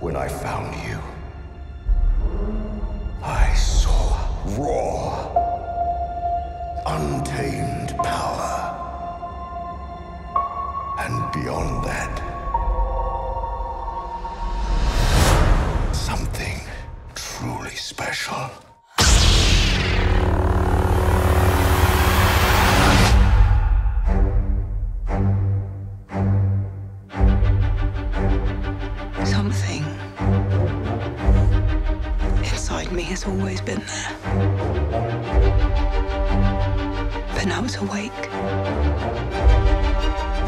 When I found you, I saw raw, untamed power. And beyond that, something truly special. Me has always been there. But now it's awake.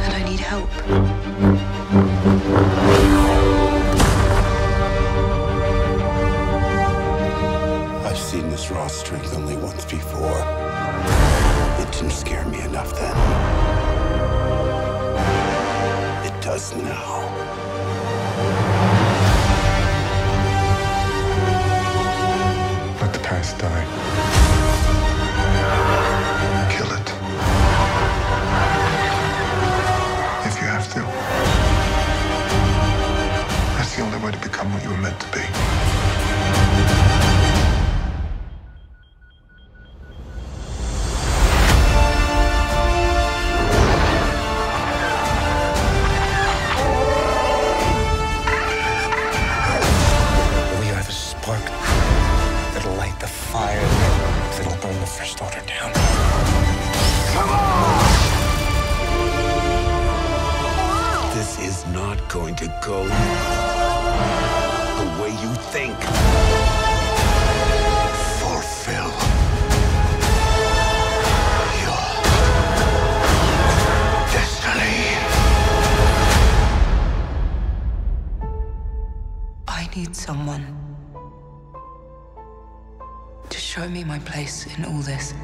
And I need help. I've seen this raw strength only once before. It didn't scare me enough then. It does now. Become what you were meant to be. We are the spark that'll light the fire that'll burn the First Order down. Come on! Need someone to show me my place in all this.